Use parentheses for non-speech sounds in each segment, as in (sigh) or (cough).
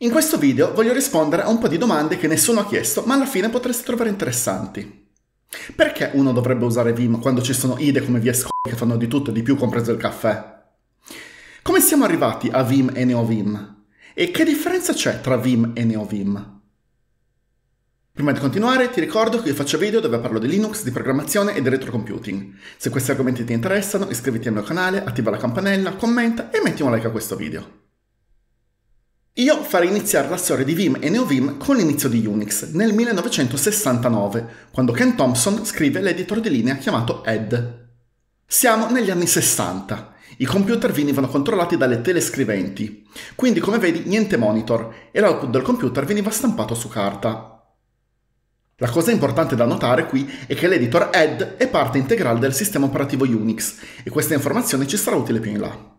In questo video voglio rispondere a un po' di domande che nessuno ha chiesto, ma alla fine potreste trovare interessanti. Perché uno dovrebbe usare Vim quando ci sono idee come VS Code che fanno di tutto e di più, compreso il caffè? Come siamo arrivati a Vim e NeoVim? E che differenza c'è tra Vim e NeoVim? Prima di continuare ti ricordo che io faccio video dove parlo di Linux, di programmazione e di retrocomputing. Se questi argomenti ti interessano iscriviti al mio canale, attiva la campanella, commenta e metti un like a questo video. Io farei iniziare la storia di Vim e NeoVim con l'inizio di Unix, nel 1969, quando Ken Thompson scrive l'editor di linea chiamato Ed. Siamo negli anni 60. I computer venivano controllati dalle telescriventi, quindi come vedi niente monitor, e l'output del computer veniva stampato su carta. La cosa importante da notare qui è che l'editor Ed è parte integrale del sistema operativo Unix, e questa informazione ci sarà utile più in là.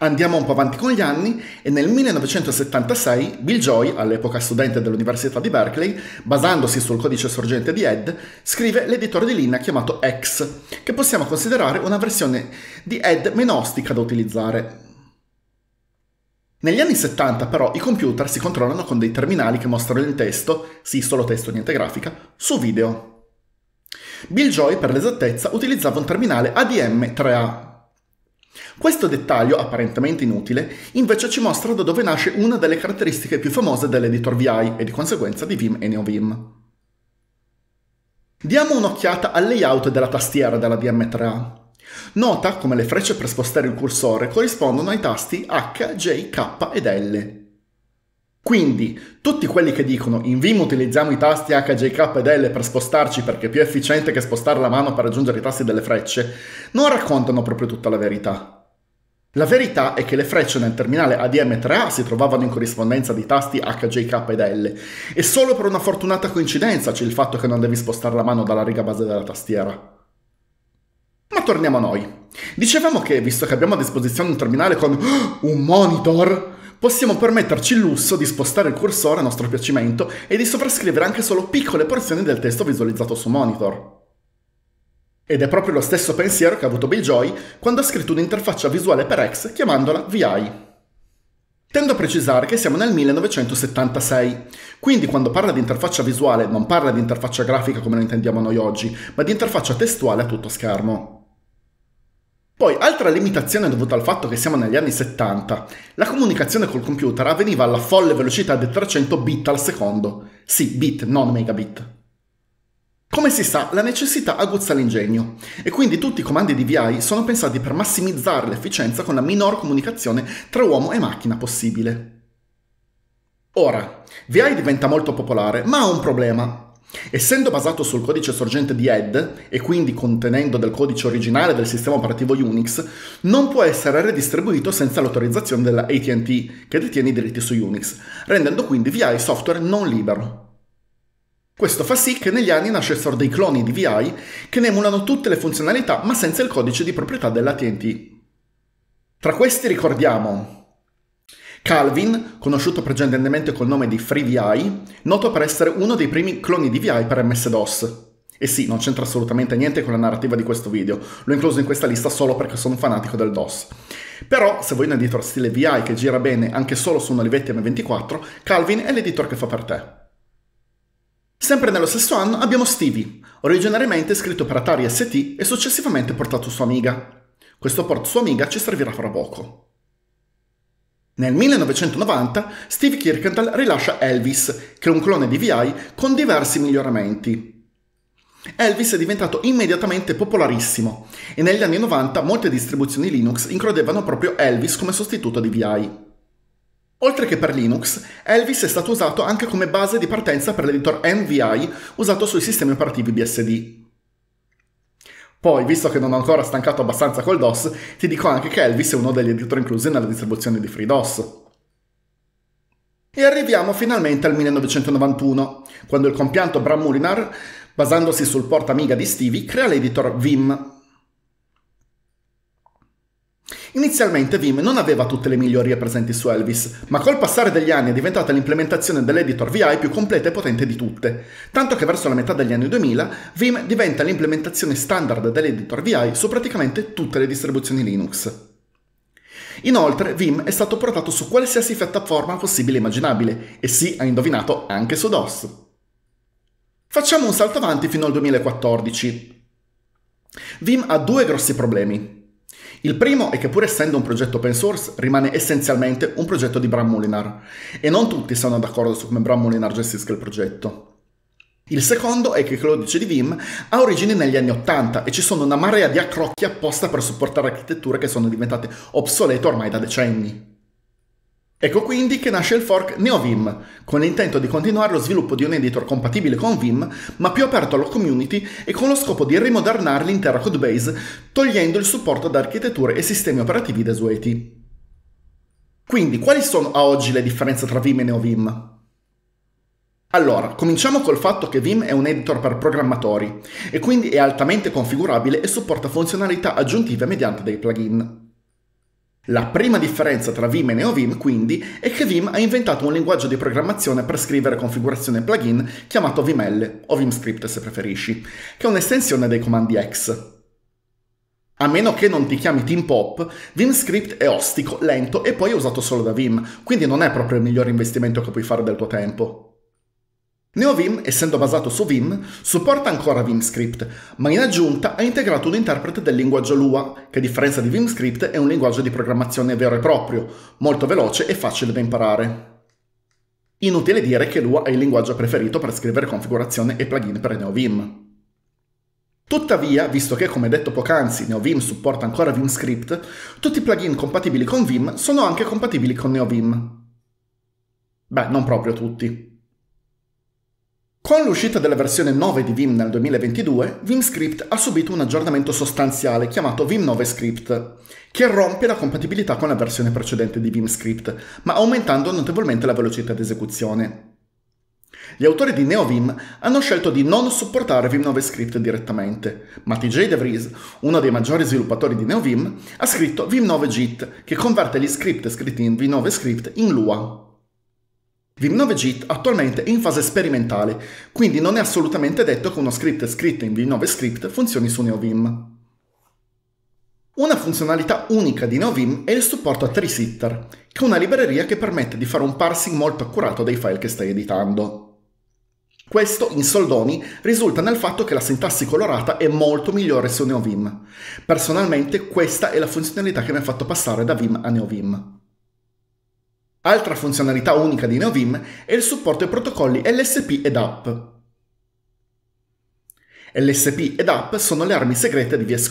Andiamo un po' avanti con gli anni e nel 1976 Bill Joy, all'epoca studente dell'Università di Berkeley, basandosi sul codice sorgente di Ed, scrive l'editore di linea chiamato X, che possiamo considerare una versione di Ed meno ostica da utilizzare. Negli anni 70 però i computer si controllano con dei terminali che mostrano il testo, sì solo testo niente grafica, su video. Bill Joy per l'esattezza utilizzava un terminale ADM3A, questo dettaglio, apparentemente inutile, invece ci mostra da dove nasce una delle caratteristiche più famose dell'editor VI e di conseguenza di Vim e NeoVim. Diamo un'occhiata al layout della tastiera della DM3A. Nota come le frecce per spostare il cursore corrispondono ai tasti H, J, K ed L. Quindi, tutti quelli che dicono in Vim utilizziamo i tasti H, J, K ed L per spostarci perché è più efficiente che spostare la mano per raggiungere i tasti delle frecce, non raccontano proprio tutta la verità. La verità è che le frecce nel terminale ADM3A si trovavano in corrispondenza di tasti H, J, K ed L e solo per una fortunata coincidenza c'è il fatto che non devi spostare la mano dalla riga base della tastiera. Ma torniamo a noi. Dicevamo che, visto che abbiamo a disposizione un terminale con (gasps) un monitor, possiamo permetterci il lusso di spostare il cursore a nostro piacimento e di sovrascrivere anche solo piccole porzioni del testo visualizzato su monitor. Ed è proprio lo stesso pensiero che ha avuto Bill Joy quando ha scritto un'interfaccia visuale per X chiamandola VI. Tendo a precisare che siamo nel 1976, quindi quando parla di interfaccia visuale non parla di interfaccia grafica come lo intendiamo noi oggi, ma di interfaccia testuale a tutto schermo. Poi, altra limitazione dovuta al fatto che siamo negli anni 70, la comunicazione col computer avveniva alla folle velocità di 300 bit al secondo. Sì, bit, non megabit. Come si sa, la necessità aguzza l'ingegno e quindi tutti i comandi di VI sono pensati per massimizzare l'efficienza con la minor comunicazione tra uomo e macchina possibile. Ora, VI diventa molto popolare, ma ha un problema. Essendo basato sul codice sorgente di Ed e quindi contenendo del codice originale del sistema operativo Unix, non può essere redistribuito senza l'autorizzazione della AT&T che detiene i diritti su Unix, rendendo quindi VI software non libero. Questo fa sì che negli anni nascessero dei cloni di VI che ne emulano tutte le funzionalità ma senza il codice di proprietà della TNT. Tra questi ricordiamo Calvin, conosciuto precedentemente col nome di FreeVI, noto per essere uno dei primi cloni di VI per MS-DOS. E sì, non c'entra assolutamente niente con la narrativa di questo video, l'ho incluso in questa lista solo perché sono un fanatico del DOS. Però, se vuoi un editor stile VI che gira bene anche solo su un Olivetti M24, Calvin è l'editor che fa per te. Sempre nello stesso anno abbiamo Stevie, originariamente scritto per Atari ST e successivamente portato su Amiga. Questo port su Amiga ci servirà fra poco. Nel 1990 Steve Kirkendall rilascia Elvis, che è un clone di VI con diversi miglioramenti. Elvis è diventato immediatamente popolarissimo e negli anni 90 molte distribuzioni Linux includevano proprio Elvis come sostituto di VI. Oltre che per Linux, Elvis è stato usato anche come base di partenza per l'editor NVI usato sui sistemi operativi BSD. Poi, visto che non ho ancora stancato abbastanza col DOS, ti dico anche che Elvis è uno degli editor inclusi nella distribuzione di FreeDOS. E arriviamo finalmente al 1991, quando il compianto Bram Mulinar, basandosi sul port Amiga di Stevie, crea l'editor Vim, Inizialmente Vim non aveva tutte le migliorie presenti su Elvis, ma col passare degli anni è diventata l'implementazione dell'editor VI più completa e potente di tutte, tanto che verso la metà degli anni 2000 Vim diventa l'implementazione standard dell'editor VI su praticamente tutte le distribuzioni Linux. Inoltre, Vim è stato portato su qualsiasi piattaforma possibile e immaginabile, e sì, ha indovinato anche su DOS. Facciamo un salto avanti fino al 2014. Vim ha due grossi problemi. Il primo è che pur essendo un progetto open source rimane essenzialmente un progetto di Bram Molinar e non tutti sono d'accordo su come Bram Molinar gestisca il progetto. Il secondo è che il codice di Vim ha origini negli anni 80 e ci sono una marea di accrocchi apposta per supportare architetture che sono diventate obsolete ormai da decenni. Ecco quindi che nasce il fork NeoVim, con l'intento di continuare lo sviluppo di un editor compatibile con Vim, ma più aperto alla community e con lo scopo di rimodernare l'intera codebase, togliendo il supporto ad architetture e sistemi operativi desueti. Quindi, quali sono a oggi le differenze tra Vim e NeoVim? Allora, cominciamo col fatto che Vim è un editor per programmatori e quindi è altamente configurabile e supporta funzionalità aggiuntive mediante dei plugin. La prima differenza tra Vim e NeoVim, quindi, è che Vim ha inventato un linguaggio di programmazione per scrivere configurazione plugin chiamato Viml, o VimScript se preferisci, che è un'estensione dei comandi X. A meno che non ti chiami Team Pop, VimScript è ostico, lento e poi è usato solo da Vim, quindi non è proprio il miglior investimento che puoi fare del tuo tempo. NeoVim, essendo basato su Vim, supporta ancora VimScript, ma in aggiunta ha integrato un interprete del linguaggio Lua, che a differenza di VimScript è un linguaggio di programmazione vero e proprio, molto veloce e facile da imparare. Inutile dire che Lua è il linguaggio preferito per scrivere configurazione e plugin per NeoVim. Tuttavia, visto che come detto poc'anzi NeoVim supporta ancora VimScript, tutti i plugin compatibili con Vim sono anche compatibili con NeoVim. Beh, non proprio tutti. Con l'uscita della versione 9 di Vim nel 2022, VimScript ha subito un aggiornamento sostanziale chiamato Vim 9 Script, che rompe la compatibilità con la versione precedente di VimScript, ma aumentando notevolmente la velocità di esecuzione. Gli autori di NeoVim hanno scelto di non supportare Vim 9 Script direttamente, ma TJ DeVries, uno dei maggiori sviluppatori di NeoVim, ha scritto Vim 9 JIT, che converte gli script scritti in Vim 9 Script in Lua. Vim9JIT attualmente è in fase sperimentale, quindi non è assolutamente detto che uno script scritto in Vim9Script funzioni su NeoVim. Una funzionalità unica di NeoVim è il supporto a TreeSitter, che è una libreria che permette di fare un parsing molto accurato dei file che stai editando. Questo, in soldoni, risulta nel fatto che la sintassi colorata è molto migliore su NeoVim. Personalmente questa è la funzionalità che mi ha fatto passare da Vim a NeoVim. Altra funzionalità unica di NeoVim è il supporto ai protocolli LSP ed App. LSP ed App sono le armi segrete di VS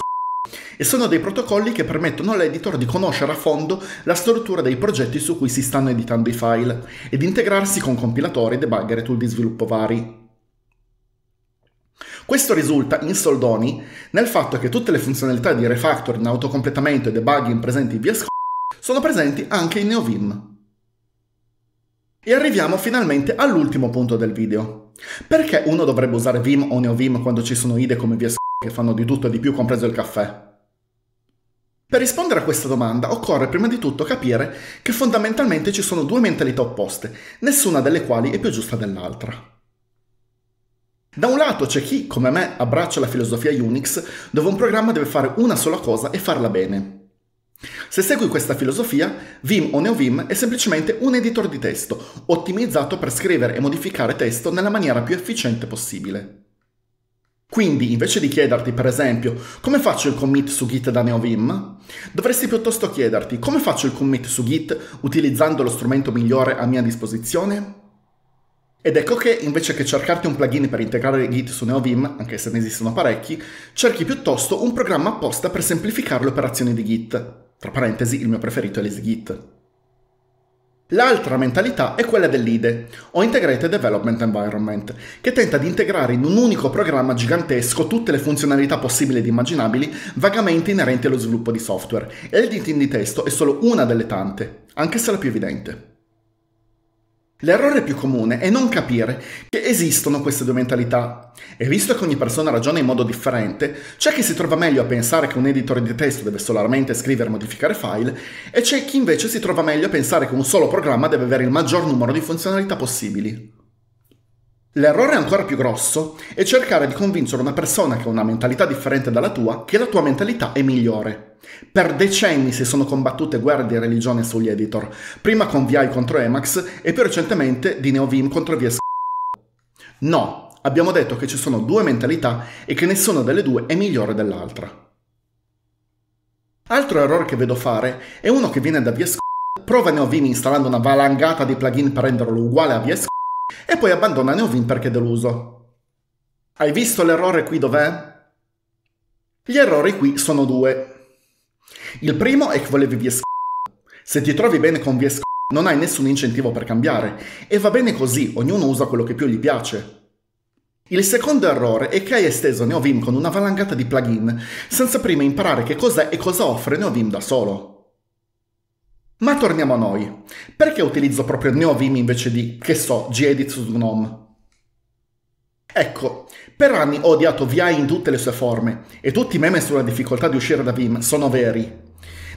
e sono dei protocolli che permettono all'editor di conoscere a fondo la struttura dei progetti su cui si stanno editando i file ed integrarsi con compilatori, debugger e tool di sviluppo vari. Questo risulta, in soldoni, nel fatto che tutte le funzionalità di refactoring, autocompletamento e debugging presenti in VS sono presenti anche in NeoVim. E arriviamo finalmente all'ultimo punto del video. Perché uno dovrebbe usare Vim o NeoVim quando ci sono idee come VS che fanno di tutto e di più compreso il caffè? Per rispondere a questa domanda occorre prima di tutto capire che fondamentalmente ci sono due mentalità opposte, nessuna delle quali è più giusta dell'altra. Da un lato c'è chi, come me, abbraccia la filosofia Unix, dove un programma deve fare una sola cosa e farla bene. Se segui questa filosofia, Vim o NeoVim è semplicemente un editor di testo, ottimizzato per scrivere e modificare testo nella maniera più efficiente possibile. Quindi, invece di chiederti, per esempio, come faccio il commit su Git da NeoVim, dovresti piuttosto chiederti come faccio il commit su Git utilizzando lo strumento migliore a mia disposizione? Ed ecco che invece che cercarti un plugin per integrare Git su NeoVim, anche se ne esistono parecchi, cerchi piuttosto un programma apposta per semplificare le operazioni di Git. Tra parentesi, il mio preferito è l'EasyGit. L'altra mentalità è quella dell'IDE, o Integrated Development Environment, che tenta di integrare in un unico programma gigantesco tutte le funzionalità possibili ed immaginabili vagamente inerenti allo sviluppo di software, e l'editing di testo è solo una delle tante, anche se la più evidente. L'errore più comune è non capire che esistono queste due mentalità e visto che ogni persona ragiona in modo differente, c'è chi si trova meglio a pensare che un editor di testo deve solamente scrivere e modificare file e c'è chi invece si trova meglio a pensare che un solo programma deve avere il maggior numero di funzionalità possibili. L'errore ancora più grosso è cercare di convincere una persona che ha una mentalità differente dalla tua che la tua mentalità è migliore. Per decenni si sono combattute guerre di religione sugli editor, prima con VI contro Emacs e più recentemente di NeoVim contro VS. No, abbiamo detto che ci sono due mentalità e che nessuna delle due è migliore dell'altra. Altro errore che vedo fare è uno che viene da VS prova NeoVim installando una valangata di plugin per renderlo uguale a VS e poi abbandona NeoVim perché è deluso. Hai visto l'errore qui dov'è? Gli errori qui sono due. Il primo è che volevi VS Se ti trovi bene con VS non hai nessun incentivo per cambiare e va bene così, ognuno usa quello che più gli piace. Il secondo errore è che hai esteso NeoVim con una valangata di plugin senza prima imparare che cos'è e cosa offre NeoVim da solo. Ma torniamo a noi. Perché utilizzo proprio NeoVim invece di, che so, gedit su GNOME? Ecco, per anni ho odiato VI in tutte le sue forme e tutti i meme sulla difficoltà di uscire da Vim sono veri.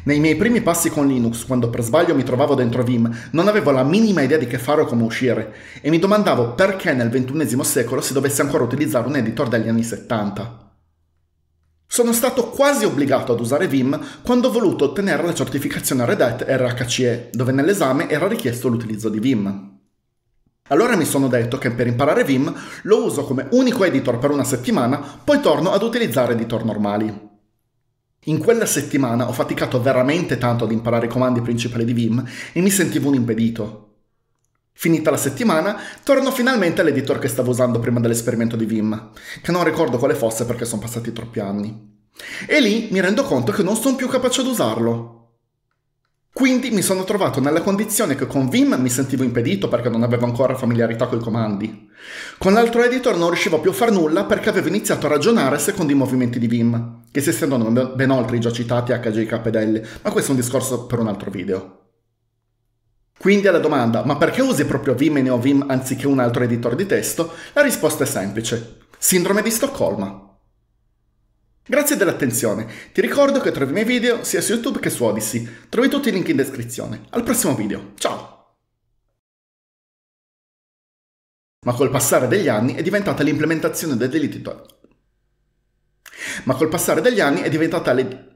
Nei miei primi passi con Linux, quando per sbaglio mi trovavo dentro Vim, non avevo la minima idea di che fare o come uscire e mi domandavo perché nel XXI secolo si dovesse ancora utilizzare un editor degli anni 70. Sono stato quasi obbligato ad usare Vim quando ho voluto ottenere la certificazione Red Hat RHCE, dove nell'esame era richiesto l'utilizzo di Vim. Allora mi sono detto che per imparare Vim lo uso come unico editor per una settimana, poi torno ad utilizzare editor normali. In quella settimana ho faticato veramente tanto ad imparare i comandi principali di Vim e mi sentivo un impedito. Finita la settimana, torno finalmente all'editor che stavo usando prima dell'esperimento di Vim, che non ricordo quale fosse perché sono passati troppi anni. E lì mi rendo conto che non sono più capace ad usarlo. Quindi mi sono trovato nella condizione che con Vim mi sentivo impedito perché non avevo ancora familiarità con i comandi. Con l'altro editor non riuscivo più a far nulla perché avevo iniziato a ragionare secondo i movimenti di Vim, che si estendono ben oltre i già citati HJK ed L, ma questo è un discorso per un altro video. Quindi alla domanda ma perché usi proprio Vim e NeoVim anziché un altro editor di testo? La risposta è semplice. Sindrome di Stoccolma. Grazie dell'attenzione. Ti ricordo che trovi i miei video sia su YouTube che su Odyssey. Trovi tutti i link in descrizione. Al prossimo video. Ciao! Ma col passare degli anni è diventata l'implementazione del delete Ma col passare degli anni è diventata le...